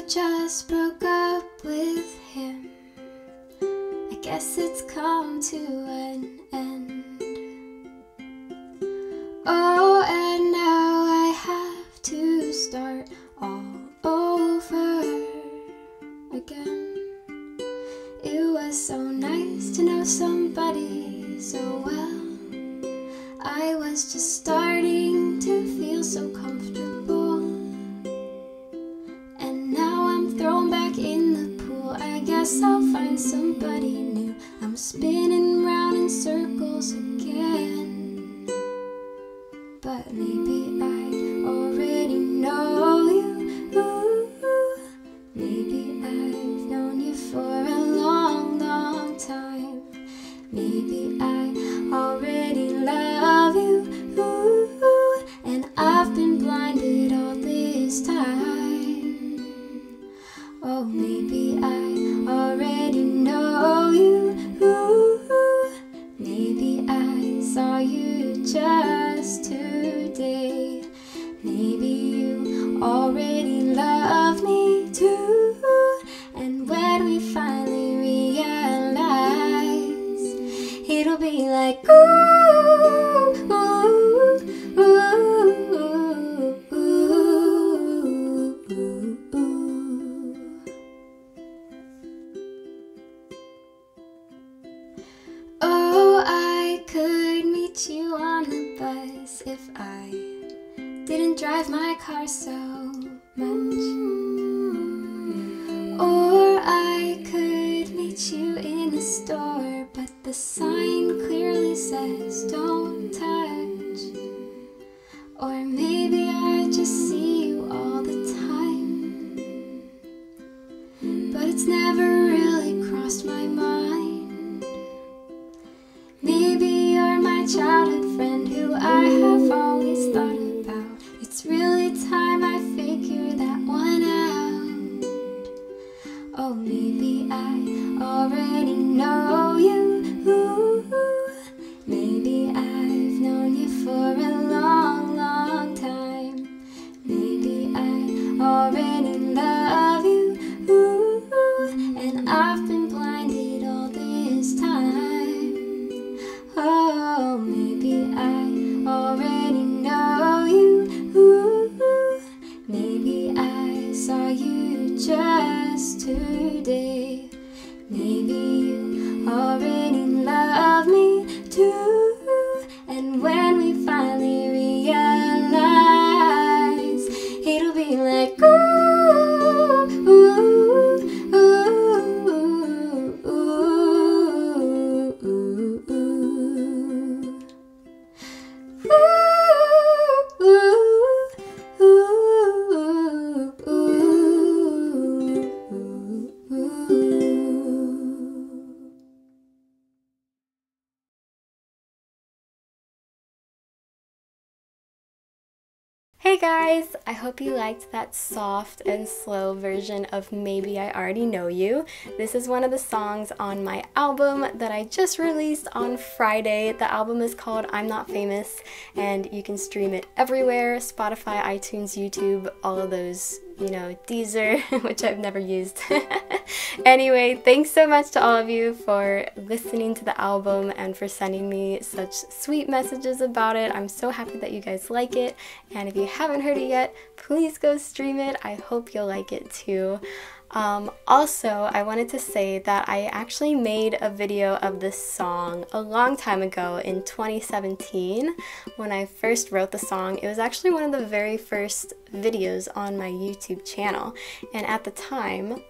I just broke up with him. I guess it's come to an end. Oh, and now I have to start all over again. It was so nice to know somebody so well. I was just starting to feel so comfortable. I'll find somebody new. I'm spinning round in circles again. But maybe I already know you. Maybe I've known you for a long, long time. Maybe I already love you. And I've been blinded you just today. Bus if I didn't drive my car so much. Or I could meet you in a store, but the sign already know you. Maybe I've known you for a long, long time. Maybe I already love you. And I've been blinded all this time. Oh, maybe I already know you. Maybe I saw you just today. Maybe you already love Hey guys! I hope you liked that soft and slow version of Maybe I Already Know You. This is one of the songs on my album that I just released on Friday. The album is called I'm Not Famous and you can stream it everywhere Spotify, iTunes, YouTube, all of those, you know, Deezer, which I've never used. anyway, thanks so much to all of you for listening to the album and for sending me such sweet messages about it. I'm so happy that you guys like it. And if you haven't heard it yet, please go stream it. I hope you'll like it too. Um, also, I wanted to say that I actually made a video of this song a long time ago in 2017 when I first wrote the song. It was actually one of the very first videos on my YouTube channel, and at the time,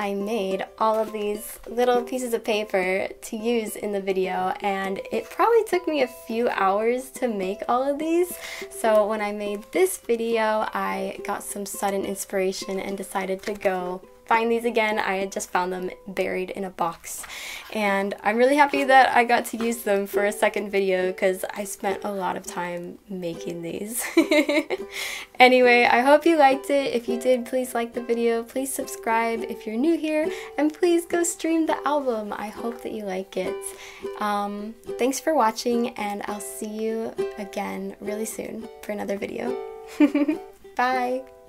I made all of these little pieces of paper to use in the video and it probably took me a few hours to make all of these. So when I made this video, I got some sudden inspiration and decided to go find these again. I had just found them buried in a box. And I'm really happy that I got to use them for a second video because I spent a lot of time making these. anyway, I hope you liked it. If you did, please like the video. Please subscribe if you're new here. And please go stream the album. I hope that you like it. Um, thanks for watching and I'll see you again really soon for another video. Bye!